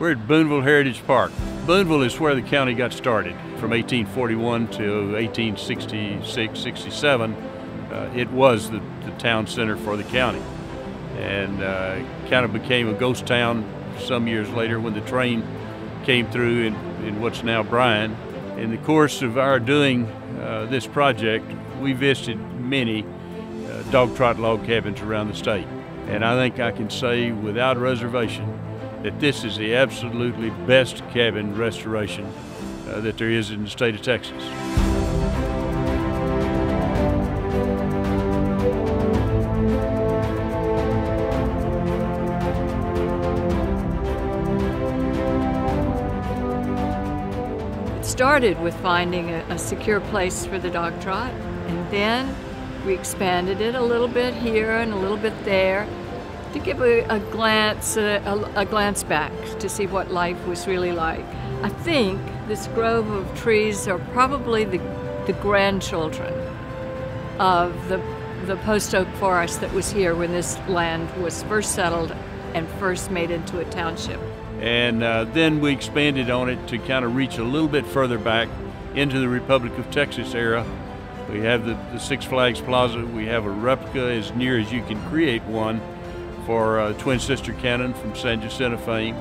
We're at Boonville Heritage Park. Boonville is where the county got started. From 1841 to 1866, 67, uh, it was the, the, town center for the county. And uh, kind of became a ghost town some years later when the train came through in, in what's now Bryan. In the course of our doing uh, this project, we visited many uh, dog trot log cabins around the state. And I think I can say without reservation that this is the absolutely best cabin restoration uh, that there is in the state of Texas. It started with finding a, a secure place for the dog trot, and then we expanded it a little bit here and a little bit there to give a, a glance, a, a, a, glance back to see what life was really like. I think this grove of trees are probably the, the grandchildren of the, the post oak forest that was here when this land was first settled and first made into a township. And uh, then we expanded on it to kind of reach a little bit further back into the Republic of Texas era. We have the, the Six Flags Plaza. We have a replica as near as you can create one for uh, Twin Sister Cannon from San Jacinto fame.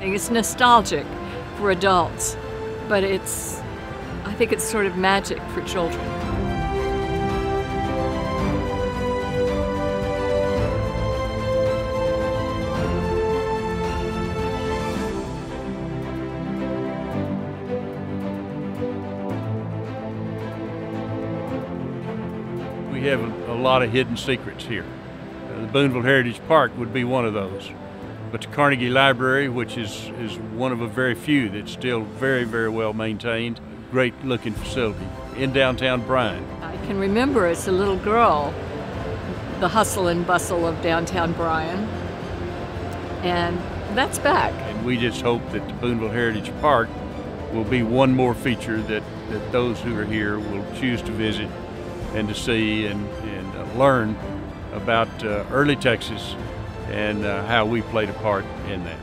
It's nostalgic for adults, but it's, I think it's sort of magic for children. We have a, a lot of hidden secrets here the Boonville Heritage Park would be one of those. But the Carnegie Library, which is, is one of a very few that's still very, very well maintained, great looking facility in downtown Bryan. I can remember as a little girl the hustle and bustle of downtown Bryan, and that's back. And we just hope that the Boonville Heritage Park will be one more feature that, that those who are here will choose to visit and to see and, and uh, learn about uh, early Texas and uh, how we played a part in that.